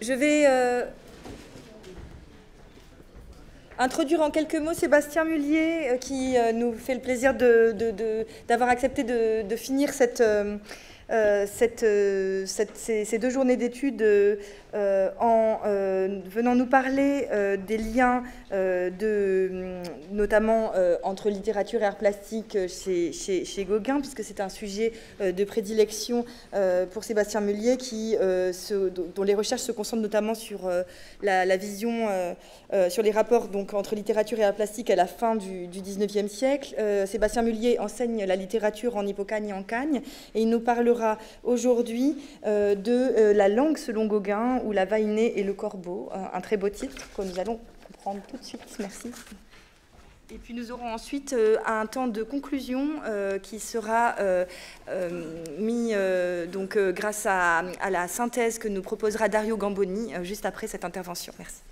Je vais euh, introduire en quelques mots Sébastien Mullier, euh, qui euh, nous fait le plaisir d'avoir accepté de, finir cette, cette, ces, deux journées d'études euh, en euh, venant nous parler euh, des liens de, notamment entre littérature et art plastique chez, Gauguin, puisque c'est un sujet de prédilection pour Sébastien Mullier, dont les recherches se concentrent notamment sur la, vision, sur les rapports donc, entre littérature et art plastique à la fin du, du 19e siècle. Sébastien Mullier enseigne la littérature en Hippocagne et en Cagne, et il nous parlera aujourd'hui de la langue selon Gauguin, ou La Vainée et le Corbeau, un très beau titre que nous allons comprendre tout de suite. Merci. Et puis nous aurons ensuite euh, un temps de conclusion euh, qui sera euh, mis donc grâce à, la synthèse que nous proposera Dario Gamboni juste après cette intervention. Merci.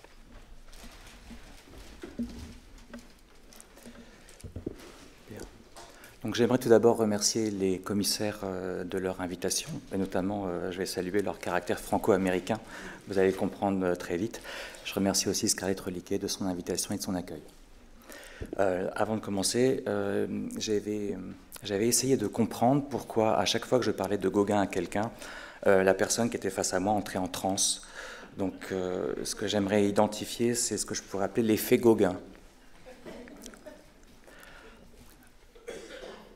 J'aimerais tout d'abord remercier les commissaires euh, de leur invitation, et notamment euh, je vais saluer leur caractère franco-américain, vous allez le comprendre euh, très vite. Je remercie aussi Scarlett Reliquet de son invitation et de son accueil. avant de commencer, j'avais essayé de comprendre pourquoi à chaque fois que je parlais de Gauguin à quelqu'un, la personne qui était face à moi entrait en transe. Donc ce que j'aimerais identifier, c'est ce que je pourrais appeler l'effet Gauguin.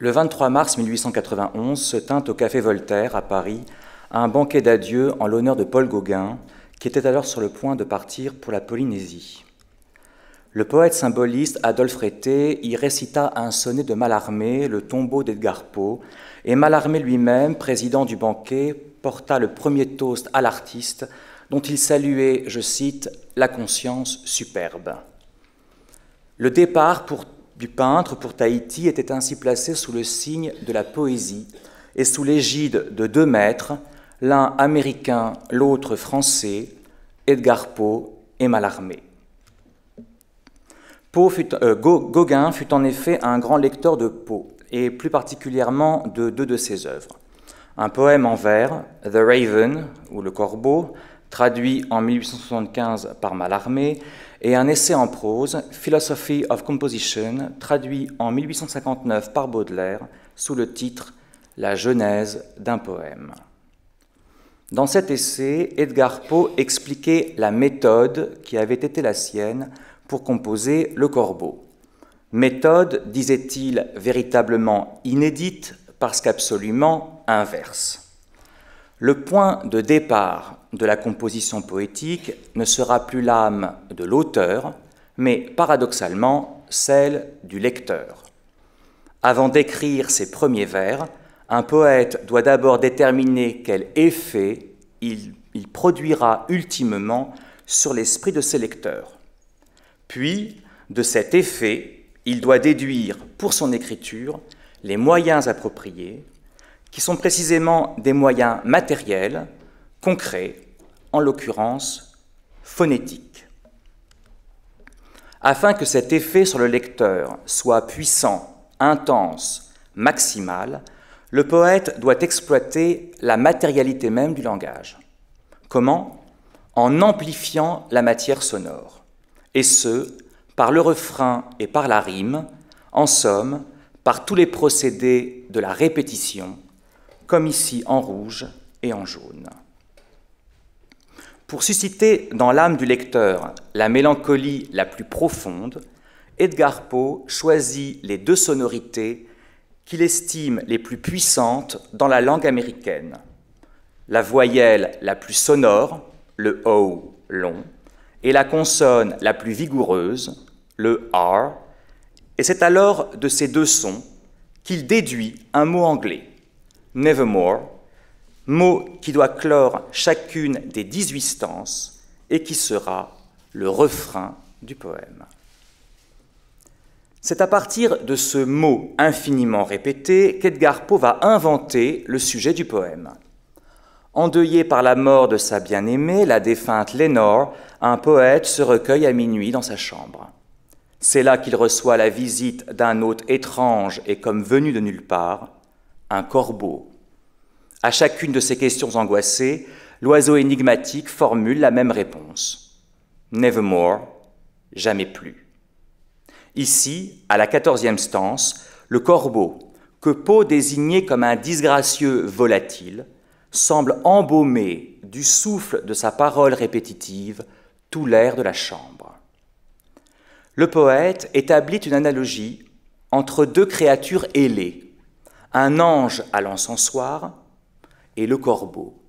Le 23 mars 1891 se tint au Café Voltaire à Paris un banquet d'adieu en l'honneur de Paul Gauguin, qui était alors sur le point de partir pour la Polynésie. Le poète symboliste Adolphe Rété y récita un sonnet de Mallarmé, le tombeau d'Edgar Poe, et Mallarmé lui-même, président du banquet, porta le premier toast à l'artiste, dont il saluait, je cite, la conscience superbe. Le départ pour du peintre pour Tahiti était ainsi placé sous le signe de la poésie et sous l'égide de deux maîtres, l'un américain, l'autre français, Edgar Poe et Mallarmé. Euh, Gauguin fut en effet un grand lecteur de Poe, et plus particulièrement de deux de ses œuvres. Un poème en vers, The Raven, ou Le Corbeau, traduit en 1875 par Mallarmé, et un essai en prose, Philosophy of Composition, traduit en 1859 par Baudelaire sous le titre La genèse d'un poème. Dans cet essai, Edgar Poe expliquait la méthode qui avait été la sienne pour composer Le Corbeau. Méthode, disait-il, véritablement inédite parce qu'absolument inverse. Le point de départ de la composition poétique ne sera plus l'âme de l'auteur, mais paradoxalement celle du lecteur. Avant d'écrire ses premiers vers, un poète doit d'abord déterminer quel effet il, produira ultimement sur l'esprit de ses lecteurs. Puis, de cet effet, il doit déduire pour son écriture les moyens appropriés qui sont précisément des moyens matériels, concrets, en l'occurrence phonétiques. Afin que cet effet sur le lecteur soit puissant, intense, maximal, le poète doit exploiter la matérialité même du langage. Comment? En amplifiant la matière sonore, et ce, par le refrain et par la rime, en somme, par tous les procédés de la répétition, comme ici en rouge et en jaune. Pour susciter dans l'âme du lecteur la mélancolie la plus profonde, Edgar Poe choisit les deux sonorités qu'il estime les plus puissantes dans la langue américaine. La voyelle la plus sonore, le O long, et la consonne la plus vigoureuse, le R, et c'est alors de ces deux sons qu'il déduit un mot anglais, Nevermore, mot qui doit clore chacune des 18 stances et qui sera le refrain du poème. C'est à partir de ce mot infiniment répété qu'Edgar Poe va inventer le sujet du poème. Endeuillé par la mort de sa bien-aimée, la défunte Lénore, un poète se recueille à minuit dans sa chambre. C'est là qu'il reçoit la visite d'un hôte étrange et comme venu de nulle part, un corbeau. À chacune de ces questions angoissées, l'oiseau énigmatique formule la même réponse. Nevermore, jamais plus. Ici, à la quatorzième stance, le corbeau, que Poe désignait comme un disgracieux volatile, semble embaumer du souffle de sa parole répétitive tout l'air de la chambre. Le poète établit une analogie entre deux créatures ailées, un ange à l'encensoir et le corbeau,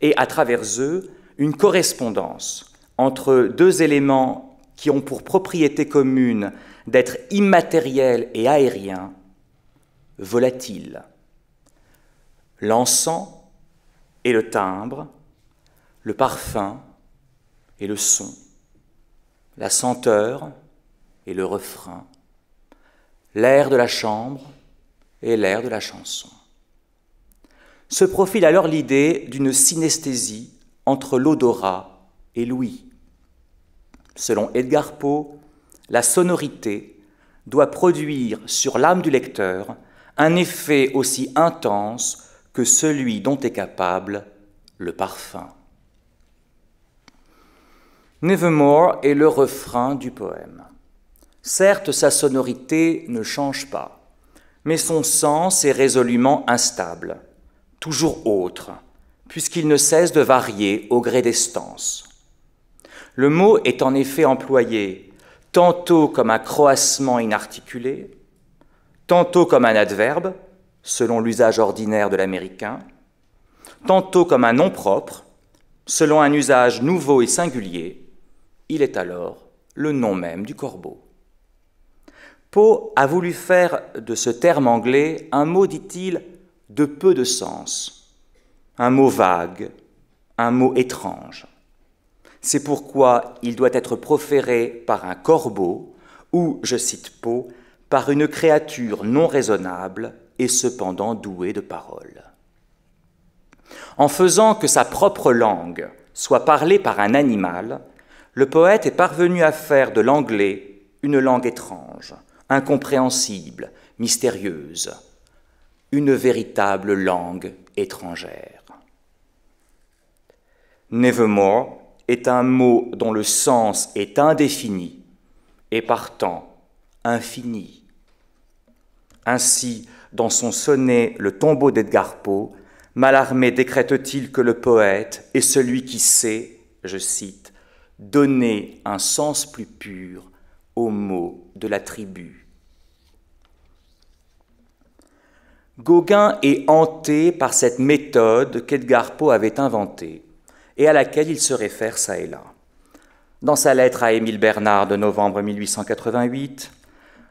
et à travers eux une correspondance entre deux éléments qui ont pour propriété commune d'être immatériels et aériens, volatiles. L'encens et le timbre, le parfum et le son, la senteur et le refrain, l'air de la chambre et l'air de la chanson. Se profile alors l'idée d'une synesthésie entre l'odorat et l'ouïe. Selon Edgar Poe, la sonorité doit produire sur l'âme du lecteur un effet aussi intense que celui dont est capable le parfum. Nevermore est le refrain du poème. Certes, sa sonorité ne change pas, mais son sens est résolument instable, toujours autre, puisqu'il ne cesse de varier au gré des stances. Le mot est en effet employé tantôt comme un croassement inarticulé, tantôt comme un adverbe, selon l'usage ordinaire de l'américain, tantôt comme un nom propre, selon un usage nouveau et singulier, il est alors le nom même du corbeau. Poe a voulu faire de ce terme anglais un mot, dit-il, de peu de sens, un mot vague, un mot étrange. C'est pourquoi il doit être proféré par un corbeau ou, je cite Poe, par une créature non raisonnable et cependant douée de parole. En faisant que sa propre langue soit parlée par un animal, le poète est parvenu à faire de l'anglais une langue étrange, incompréhensible, mystérieuse, une véritable langue étrangère. Nevermore est un mot dont le sens est indéfini et partant infini. Ainsi, dans son sonnet Le tombeau d'Edgar Poe, Mallarmé décrète-t-il que le poète est celui qui sait, je cite, donner un sens plus pur mots de la tribu. Gauguin est hanté par cette méthode qu'Edgar Poe avait inventée et à laquelle il se réfère ça et là. Dans sa lettre à Émile Bernard de novembre 1888,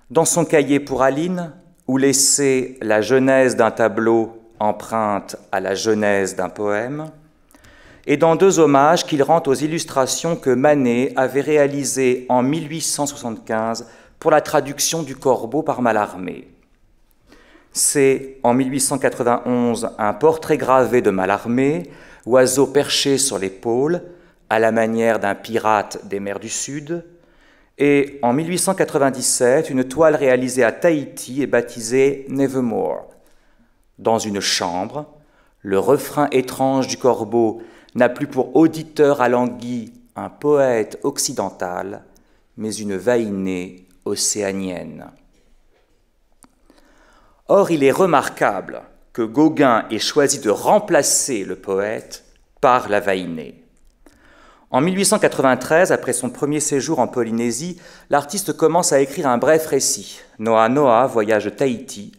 dans son cahier pour Aline, où laissait la genèse d'un tableau empreinte à la genèse d'un poème, et dans deux hommages qu'il rend aux illustrations que Manet avait réalisées en 1875 pour la traduction du Corbeau par Mallarmé. C'est en 1891 un portrait gravé de Mallarmé, oiseau perché sur l'épaule, à la manière d'un pirate des mers du Sud, et en 1897, une toile réalisée à Tahiti est baptisée Nevermore. Dans une chambre, le refrain étrange du corbeau n'a plus pour auditeur alangui un poète occidental, mais une vainée océanienne. Or, il est remarquable que Gauguin ait choisi de remplacer le poète par la vainée. En 1893, après son premier séjour en Polynésie, l'artiste commence à écrire un bref récit, Noah Noah, voyage Tahiti,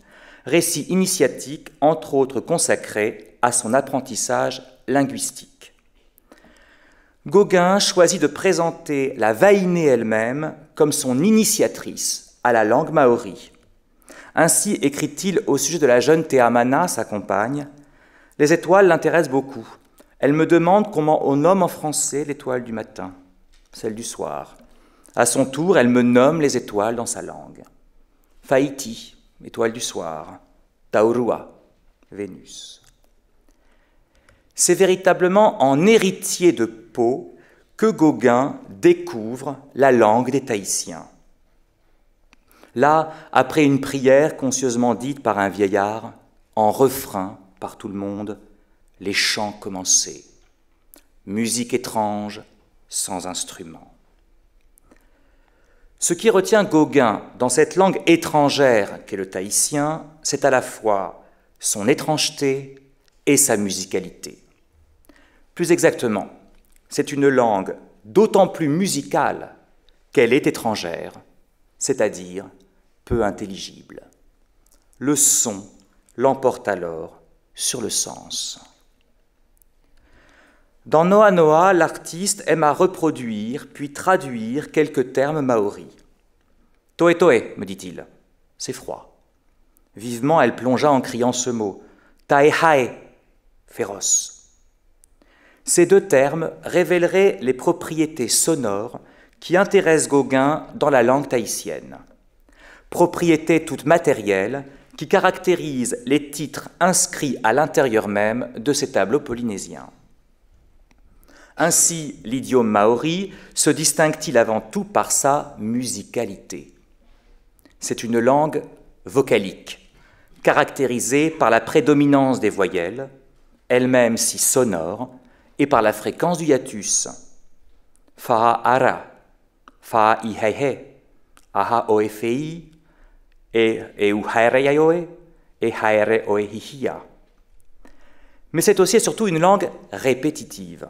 récit initiatique entre autres consacré à son apprentissage linguistique. Gauguin choisit de présenter la Vainée elle-même comme son initiatrice à la langue maori. Ainsi écrit-il au sujet de la jeune Teamana, sa compagne Les étoiles l'intéressent beaucoup. Elle me demande comment on nomme en français l'étoile du matin, celle du soir. À son tour, elle me nomme les étoiles dans sa langue. Faiti, étoile du soir. Taurua, Vénus. C'est véritablement en héritier de Que Gauguin découvre la langue des Tahitiens. Là, après une prière conscieusement dite par un vieillard, en refrain par tout le monde, les chants commençaient. musique étrange, sans instrument. Ce qui retient Gauguin dans cette langue étrangère qu'est le tahitien, c'est à la fois son étrangeté et sa musicalité. Plus exactement, c'est une langue d'autant plus musicale qu'elle est étrangère, c'est-à-dire peu intelligible. Le son l'emporte alors sur le sens. Dans Noa Noa, l'artiste aime à reproduire puis traduire quelques termes maoris. Toe toe, me dit-il, c'est froid. Vivement, elle plongea en criant ce mot. Tae hae, féroce. Ces deux termes révéleraient les propriétés sonores qui intéressent Gauguin dans la langue tahitienne. Propriétés toutes matérielles qui caractérisent les titres inscrits à l'intérieur même de ces tableaux polynésiens. Ainsi, l'idiome maori se distingue-t-il avant tout par sa musicalité. C'est une langue vocalique, caractérisée par la prédominance des voyelles, elles-mêmes si sonores, et par la fréquence du hiatus. Fa ara, fa ihehe, aha oefei, e e et haere oehihia. Mais c'est aussi et surtout une langue répétitive,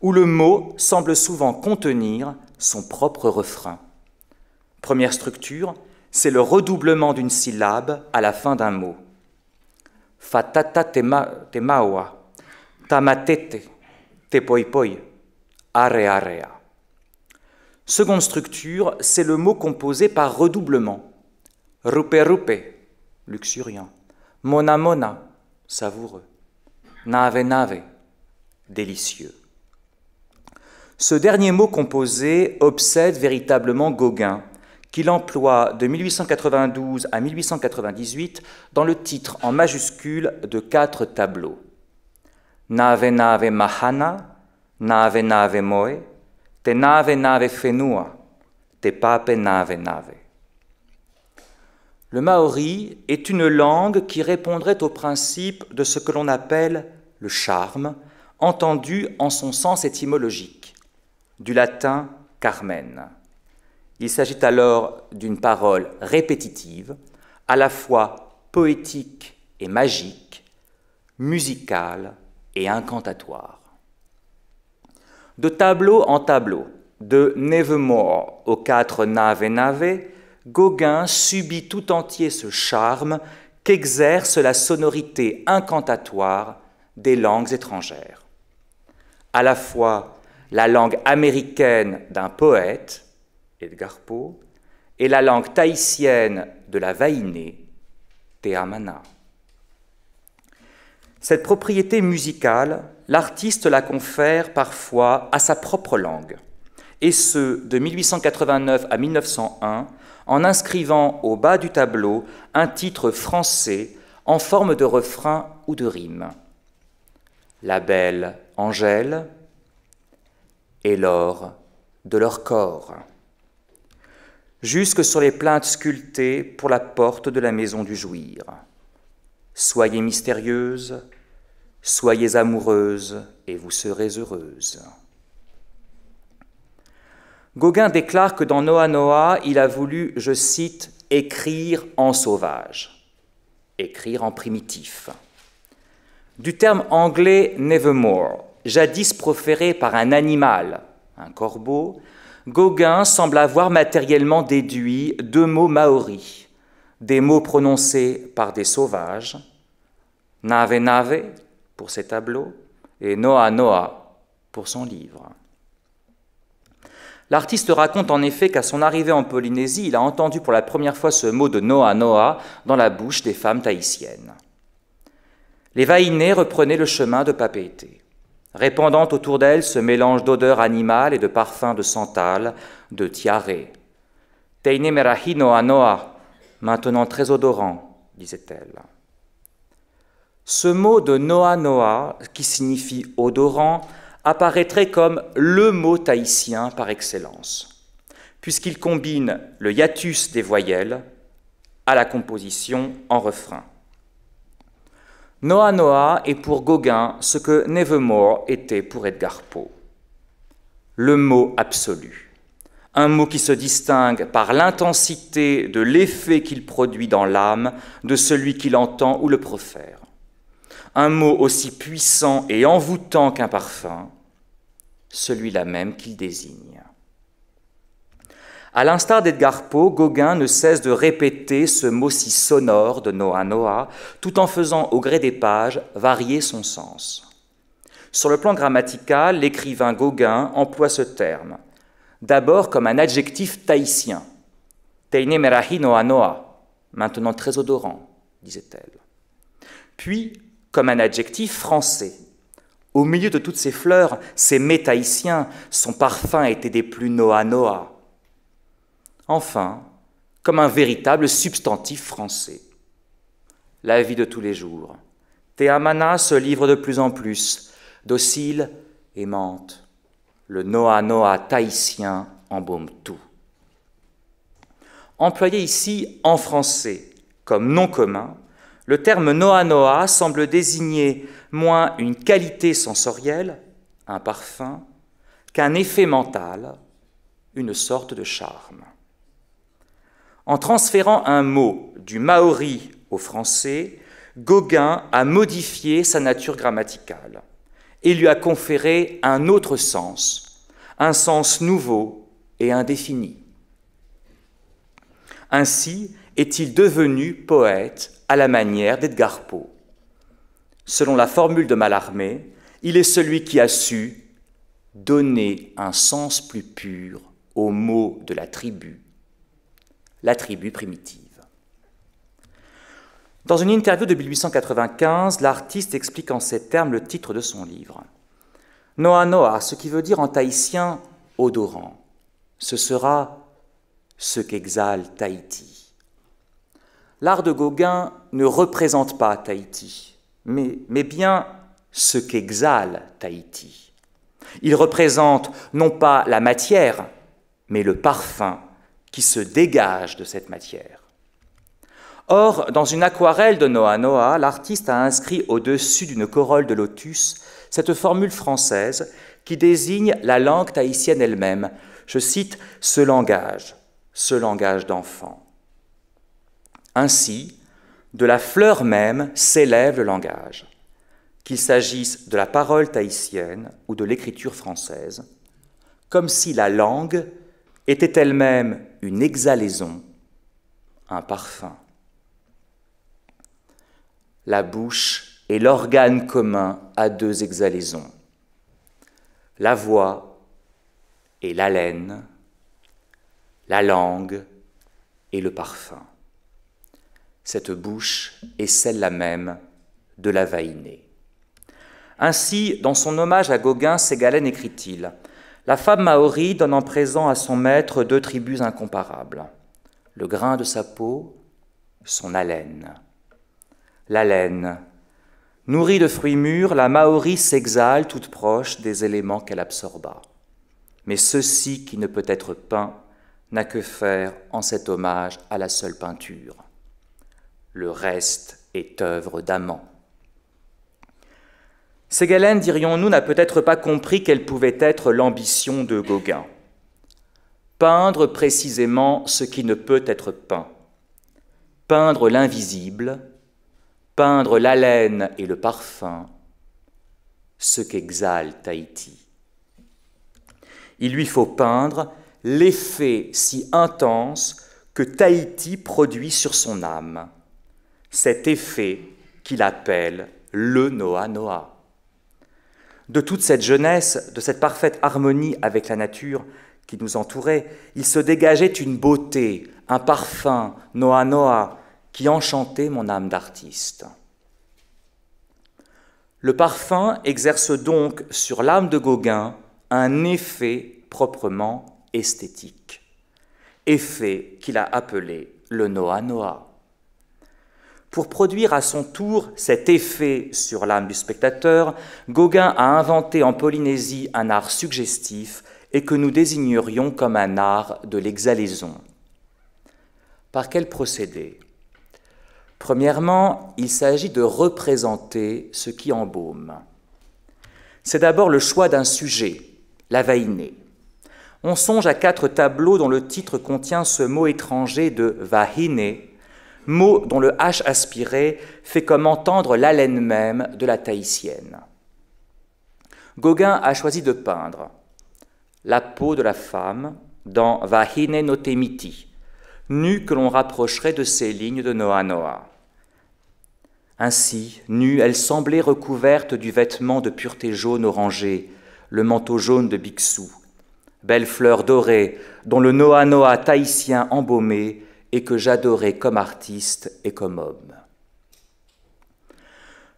où le mot semble souvent contenir son propre refrain. Première structure, c'est le redoublement d'une syllabe à la fin d'un mot. Fatata te maua, tamatete, te poi are area. Seconde structure, c'est le mot composé par redoublement. Rupe rupe, luxuriant. Mona mona, savoureux. Nave nave, délicieux. Ce dernier mot composé obsède véritablement Gauguin, qu'il emploie de 1892 à 1898 dans le titre en majuscule de quatre tableaux. Nave nave mahana, nave nave moe, te nave nave fenua, te pape nave nave. Le maori est une langue qui répondrait au principe de ce que l'on appelle le charme, entendu en son sens étymologique du latin carmen. Il s'agit alors d'une parole répétitive, à la fois poétique et magique, musicale et incantatoire. De tableau en tableau, de Nevermore aux quatre Nave Nave, Gauguin subit tout entier ce charme qu'exerce la sonorité incantatoire des langues étrangères. À la fois la langue américaine d'un poète, Edgar Poe, et la langue tahitienne de la vaïnée, Teamana. Cette propriété musicale, l'artiste la confère parfois à sa propre langue, et ce, de 1889 à 1901, en inscrivant au bas du tableau un titre français en forme de refrain ou de rime. La belle Angèle, et l'or de leur corps, jusque sur les plaintes sculptées pour la porte de la maison du jouir. Soyez mystérieuse, soyez amoureuse, et vous serez heureuse. Gauguin déclare que dans Noah Noah, il a voulu, je cite, écrire en sauvage, écrire en primitif. Du terme anglais nevermore, jadis proféré par un animal, un corbeau, Gauguin semble avoir matériellement déduit deux mots maoris, des mots prononcés par des sauvages, Nave Nave pour ses tableaux et Noa Noa pour son livre. L'artiste raconte en effet qu'à son arrivée en Polynésie, il a entendu pour la première fois ce mot de Noa Noa dans la bouche des femmes tahitiennes. Les Vaïnés reprenaient le chemin de Papeete répandant autour d'elle ce mélange d'odeurs animales et de parfums de santal, de tiare. Teine merahino anoa, maintenant très odorant, disait-elle. Ce mot de Noa Noa, qui signifie odorant, apparaîtrait comme le mot tahitien par excellence, puisqu'il combine le hiatus des voyelles à la composition en refrain. Noah Noah est pour Gauguin ce que Nevermore était pour Edgar Poe. Le mot absolu. Un mot qui se distingue par l'intensité de l'effet qu'il produit dans l'âme de celui qui l'entend ou le profère. Un mot aussi puissant et envoûtant qu'un parfum, celui-là même qu'il désigne. À l'instar d'Edgar Poe, Gauguin ne cesse de répéter ce mot si sonore de Noah Noah, tout en faisant au gré des pages varier son sens. Sur le plan grammatical, l'écrivain Gauguin emploie ce terme, d'abord comme un adjectif tahitien, Noah, maintenant très odorant, disait-elle. Puis comme un adjectif français. Au milieu de toutes ces fleurs, ces mets tahitiens, son parfum était des plus Noah Noah enfin, comme un véritable substantif français. La vie de tous les jours. Théamana se livre de plus en plus, docile, aimante. Le Noa Noa tahitien embaume tout. Employé ici en français comme nom commun, le terme Noa Noa semble désigner moins une qualité sensorielle, un parfum, qu'un effet mental, une sorte de charme. En transférant un mot du maori au français, Gauguin a modifié sa nature grammaticale et lui a conféré un autre sens, un sens nouveau et indéfini. Ainsi est-il devenu poète à la manière d'Edgar Poe? Selon la formule de Mallarmé, il est celui qui a su donner un sens plus pur aux mots de la tribu la tribu primitive. Dans une interview de 1895, l'artiste explique en ces termes le titre de son livre. Noa Noa, ce qui veut dire en tahitien odorant, ce sera ce qu'exhale Tahiti. L'art de Gauguin ne représente pas Tahiti, mais, bien ce qu'exhale Tahiti. Il représente non pas la matière, mais le parfum qui se dégage de cette matière. Or, dans une aquarelle de Noah Noah, l'artiste a inscrit au-dessus d'une corolle de lotus cette formule française qui désigne la langue tahitienne elle-même. Je cite ce langage, ce langage d'enfant. Ainsi, de la fleur même s'élève le langage, qu'il s'agisse de la parole tahitienne ou de l'écriture française, comme si la langue était elle-même une exhalaison, un parfum. La bouche est l'organe commun à deux exhalaisons, la voix et l'haleine, la langue et le parfum. Cette bouche est celle-là même de la vainée. Ainsi, dans son hommage à Gauguin, Ségalen écrit-il la femme maori donne en présent à son maître deux tribus incomparables le grain de sa peau, son haleine. L'haleine. Nourrie de fruits mûrs, la maori s'exhale toute proche des éléments qu'elle absorba. Mais ceci qui ne peut être peint n'a que faire en cet hommage à la seule peinture. Le reste est œuvre d'amant. Ségalen, dirions-nous, n'a peut-être pas compris quelle pouvait être l'ambition de Gauguin. Peindre précisément ce qui ne peut être peint. Peindre l'invisible, peindre l'haleine et le parfum, ce qu'exhale Tahiti. Il lui faut peindre l'effet si intense que Tahiti produit sur son âme, cet effet qu'il appelle le Noa Noa de toute cette jeunesse, de cette parfaite harmonie avec la nature qui nous entourait, il se dégageait une beauté, un parfum, Noa Noa, qui enchantait mon âme d'artiste. Le parfum exerce donc sur l'âme de Gauguin un effet proprement esthétique, effet qu'il a appelé le Noa Noa. Pour produire à son tour cet effet sur l'âme du spectateur, Gauguin a inventé en Polynésie un art suggestif et que nous désignerions comme un art de l'exhalaison. Par quel procédé? Premièrement, il s'agit de représenter ce qui embaume. C'est d'abord le choix d'un sujet, la vainée. On songe à quatre tableaux dont le titre contient ce mot étranger de vahine, mot dont le H aspiré fait comme entendre l'haleine même de la tahitienne. Gauguin a choisi de peindre la peau de la femme dans Vahine no Temiti, nue que l'on rapprocherait de ces lignes de Noah Noah. Ainsi, nue, elle semblait recouverte du vêtement de pureté jaune orangé, le manteau jaune de Bixou, belle fleur dorée dont le Noah Noah tahitien embaumé et que j'adorais comme artiste et comme homme.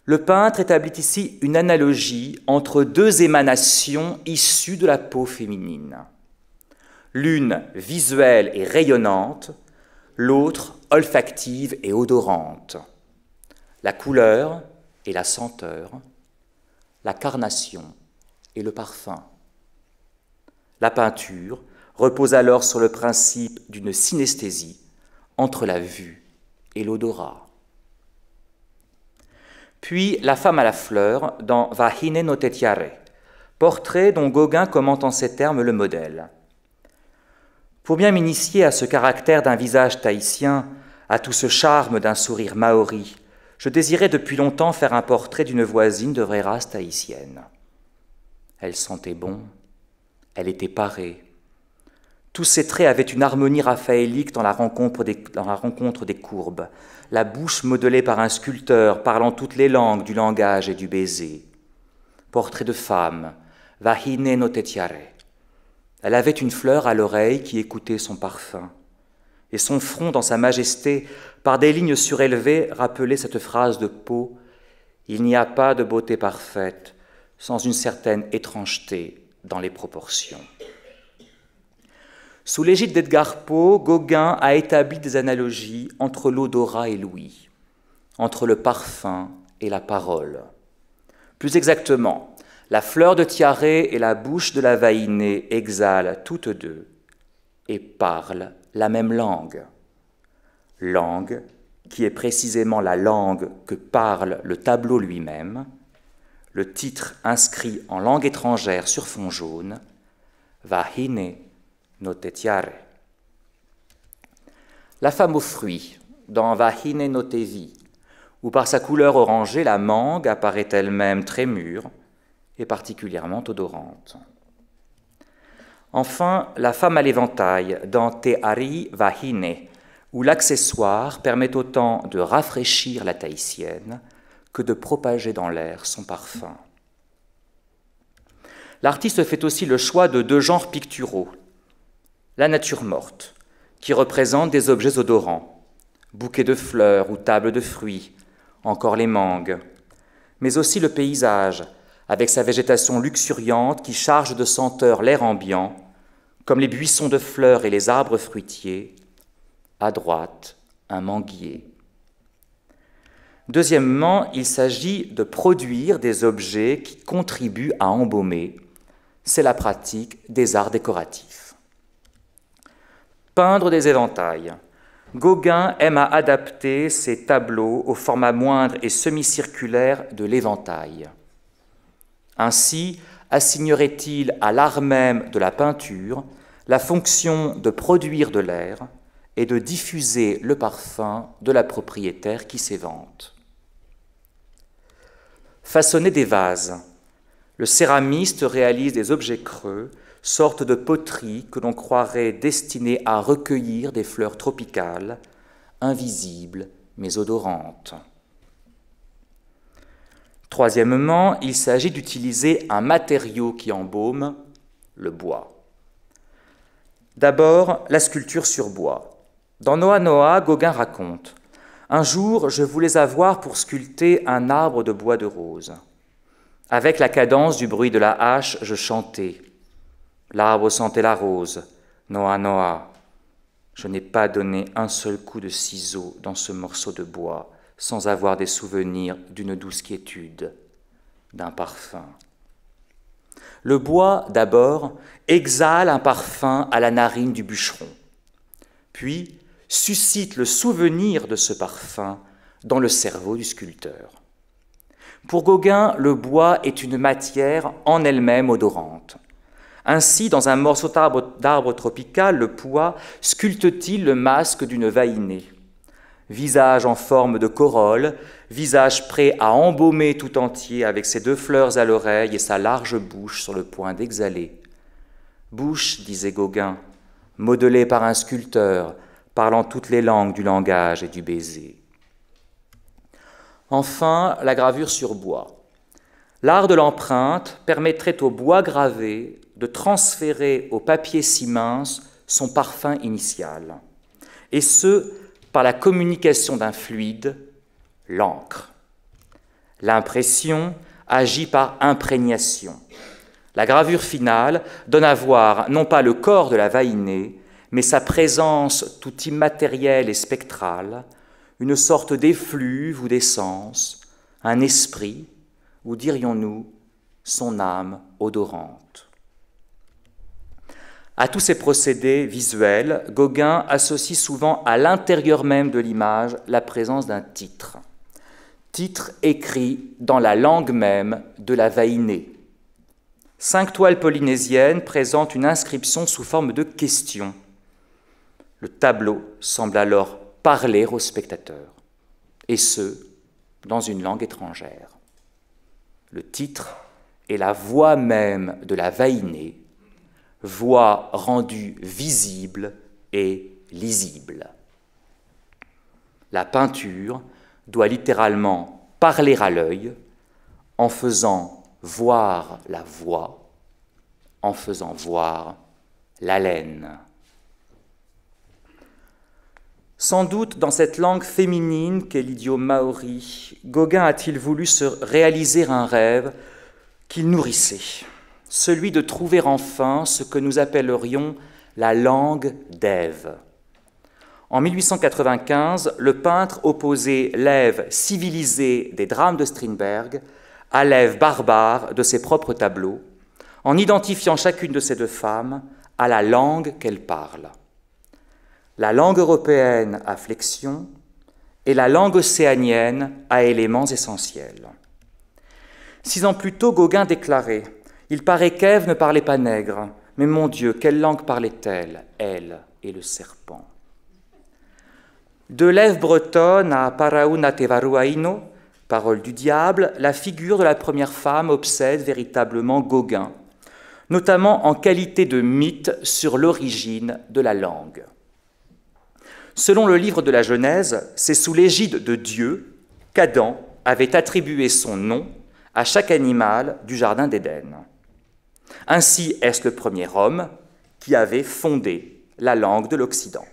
Le peintre établit ici une analogie entre deux émanations issues de la peau féminine. L'une visuelle et rayonnante, l'autre olfactive et odorante la couleur et la senteur, la carnation et le parfum. La peinture repose alors sur le principe d'une synesthésie entre la vue et l'odorat. Puis la femme à la fleur dans Vahine no Tetiare, portrait dont Gauguin commente en ces termes le modèle. Pour bien m'initier à ce caractère d'un visage tahitien, à tout ce charme d'un sourire maori, je désirais depuis longtemps faire un portrait d'une voisine de vraie race tahitienne. Elle sentait bon, elle était parée. Tous ses traits avaient une harmonie raphaélique dans la, rencontre des, courbes, la bouche modelée par un sculpteur parlant toutes les langues du langage et du baiser. Portrait de femme, Vahine no Tetiare. Elle avait une fleur à l'oreille qui écoutait son parfum et son front dans sa majesté, par des lignes surélevées, rappelait cette phrase de Poe Il n'y a pas de beauté parfaite sans une certaine étrangeté dans les proportions. Sous l'égide d'Edgar Poe, Gauguin a établi des analogies entre l'odorat et l'ouïe, entre le parfum et la parole. Plus exactement, la fleur de tiaré et la bouche de la vainée exhalent toutes deux et parlent la même langue. Langue qui est précisément la langue que parle le tableau lui-même, le titre inscrit en langue étrangère sur fond jaune, Vahine La femme aux fruits, dans Vahine no tevi, où par sa couleur orangée, la mangue apparaît elle-même très mûre et particulièrement odorante. Enfin, la femme à l'éventail dans Te Ari Vahine, où l'accessoire permet autant de rafraîchir la tahitienne que de propager dans l'air son parfum. L'artiste fait aussi le choix de deux genres picturaux. La nature morte, qui représente des objets odorants, bouquets de fleurs ou tables de fruits, encore les mangues, mais aussi le paysage, avec sa végétation luxuriante qui charge de senteurs l'air ambiant, comme les buissons de fleurs et les arbres fruitiers, à droite, un manguier. Deuxièmement, il s'agit de produire des objets qui contribuent à embaumer. C'est la pratique des arts décoratifs. Peindre des éventails. Gauguin aime à adapter ses tableaux au format moindre et semi-circulaire de l'éventail. Ainsi, assignerait-il à l'art même de la peinture la fonction de produire de l'air et de diffuser le parfum de la propriétaire qui s'évente. Façonner des vases. Le céramiste réalise des objets creux, sorte de poterie que l'on croirait destinée à recueillir des fleurs tropicales, invisibles mais odorantes. Troisièmement, il s'agit d'utiliser un matériau qui embaume, le bois. D'abord, la sculpture sur bois. Dans Noah Noah, Gauguin raconte Un jour, je voulais avoir pour sculpter un arbre de bois de rose. Avec la cadence du bruit de la hache, je chantais. L'arbre sentait la rose. Noah Noah. Je n'ai pas donné un seul coup de ciseau dans ce morceau de bois sans avoir des souvenirs d'une douce quiétude, d'un parfum. Le bois, d'abord, exhale un parfum à la narine du bûcheron, puis suscite le souvenir de ce parfum dans le cerveau du sculpteur. Pour Gauguin, le bois est une matière en elle-même odorante. Ainsi, dans un morceau d'arbre tropical, le poids sculpte-t-il le masque d'une vainée Visage en forme de corolle, visage prêt à embaumer tout entier avec ses deux fleurs à l'oreille et sa large bouche sur le point d'exhaler. Bouche, disait Gauguin, modelée par un sculpteur, parlant toutes les langues du langage et du baiser. Enfin, la gravure sur bois. L'art de l'empreinte permettrait au bois gravé de transférer au papier si mince son parfum initial, et ce, par la communication d'un fluide, l'encre. L'impression agit par imprégnation. La gravure finale donne à voir non pas le corps de la vainée, mais sa présence tout immatérielle et spectrale, une sorte d'effluve ou d'essence, un esprit, ou dirions-nous son âme odorante. À tous ces procédés visuels, Gauguin associe souvent à l'intérieur même de l'image la présence d'un titre. Titre écrit dans la langue même de la vainée. Cinq toiles polynésiennes présentent une inscription sous forme de question. Le tableau semble alors parler au spectateur, et ce, dans une langue étrangère. Le titre est la voix même de la vainée, voix rendue visible et lisible. La peinture doit littéralement parler à l'œil en faisant voir la voix, en faisant voir l'haleine. Sans doute dans cette langue féminine qu'est l'idiome maori, Gauguin a-t-il voulu se réaliser un rêve qu'il nourrissait, celui de trouver enfin ce que nous appellerions la langue d'Ève. En 1895, le peintre opposait l'Ève civilisée des drames de Strindberg à l'Ève barbare de ses propres tableaux, en identifiant chacune de ces deux femmes à la langue qu'elle parle la langue européenne à flexion et la langue océanienne à éléments essentiels. Six ans plus tôt, Gauguin déclarait Il paraît qu'Ève ne parlait pas nègre, mais mon Dieu, quelle langue parlait-elle, elle et le serpent? De l'Ève bretonne à Parauna Tevaruaino, parole du diable, la figure de la première femme obsède véritablement Gauguin, notamment en qualité de mythe sur l'origine de la langue. Selon le livre de la Genèse, c'est sous l'égide de Dieu qu'Adam avait attribué son nom à chaque animal du Jardin d'Éden. Ainsi est-ce le premier homme qui avait fondé la langue de l'Occident.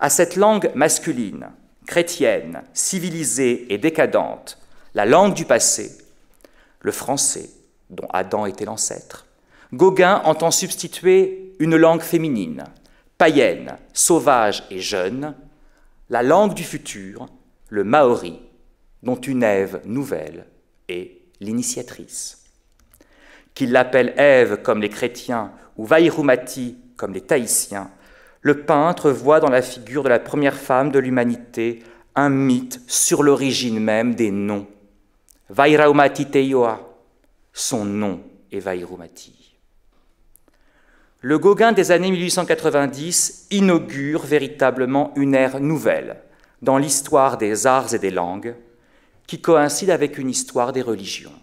À cette langue masculine, chrétienne, civilisée et décadente, la langue du passé, le français, dont Adam était l'ancêtre, Gauguin entend substituer une langue féminine, païenne, sauvage et jeune, la langue du futur, le maori, dont une Ève nouvelle est l'initiatrice. Qu'il l'appelle Ève comme les chrétiens ou Vairumati comme les Tahitiens, le peintre voit dans la figure de la première femme de l'humanité un mythe sur l'origine même des noms. Vairumati Teioa, son nom est Vairumati. Le Gauguin des années 1890 inaugure véritablement une ère nouvelle dans l'histoire des arts et des langues, qui coïncide avec une histoire des religions.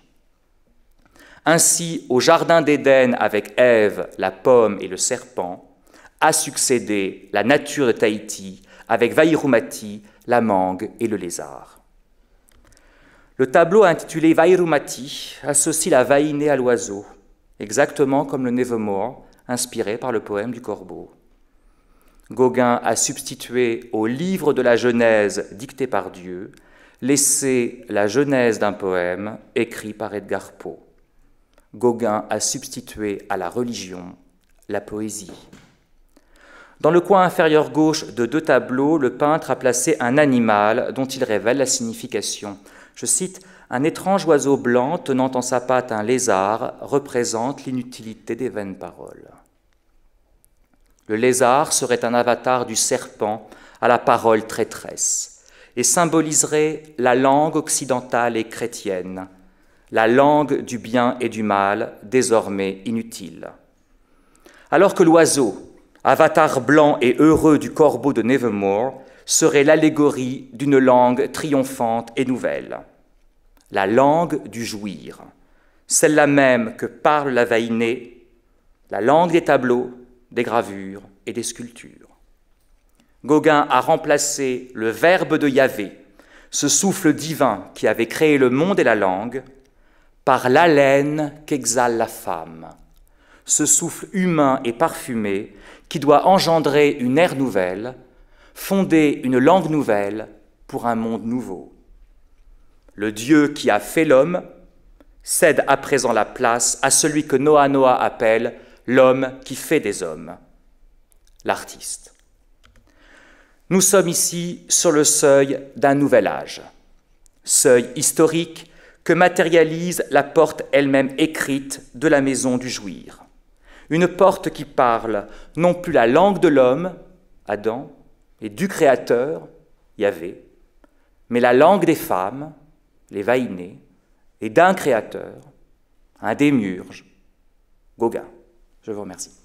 Ainsi, au Jardin d'Éden avec Ève, la pomme et le serpent, a succédé la nature de Tahiti avec Vairumati, la mangue et le lézard. Le tableau intitulé Vairumati associe la vainée à l'oiseau, exactement comme le Nevermore, inspiré par le poème du Corbeau. Gauguin a substitué au livre de la Genèse dicté par Dieu laissé la genèse d'un poème écrit par Edgar Poe. Gauguin a substitué à la religion la poésie. Dans le coin inférieur gauche de deux tableaux, le peintre a placé un animal dont il révèle la signification. Je cite Un étrange oiseau blanc tenant en sa patte un lézard représente l'inutilité des vaines paroles. Le lézard serait un avatar du serpent à la parole traîtresse. et symboliserait la langue occidentale et chrétienne, la langue du bien et du mal, désormais inutile. Alors que l'oiseau, avatar blanc et heureux du corbeau de Nevermore, serait l'allégorie d'une langue triomphante et nouvelle, la langue du jouir, celle-là même que parle la vainée, la langue des tableaux, des gravures et des sculptures. Gauguin a remplacé le verbe de Yahvé, ce souffle divin qui avait créé le monde et la langue, par l'haleine qu'exhale la femme, ce souffle humain et parfumé qui doit engendrer une ère nouvelle, fonder une langue nouvelle pour un monde nouveau. Le Dieu qui a fait l'homme cède à présent la place à celui que Noah Noah appelle l'homme qui fait des hommes, l'artiste. Nous sommes ici sur le seuil d'un nouvel âge, seuil historique que matérialise la porte elle-même écrite de la maison du jouir. Une porte qui parle non plus la langue de l'homme, Adam, et du Créateur, Yahvé, mais la langue des femmes, les vaïnés, et d'un Créateur, un démiurge, Gauguin. Je vous remercie.